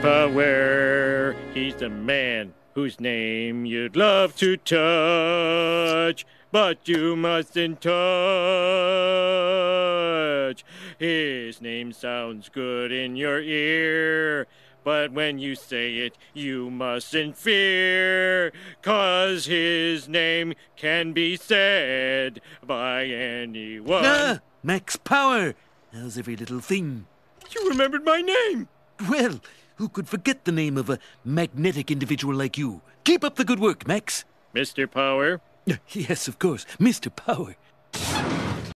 Power. He's the man whose name you'd love to touch, but you mustn't touch. His name sounds good in your ear. But when you say it, you mustn't fear, 'cause his name can be said by anyone. Ah, Max Power. How's every little thing? You remembered my name! Well, who could forget the name of a magnetic individual like you? Keep up the good work, Max. Mr. Power, Yes, of course, Mr. Power.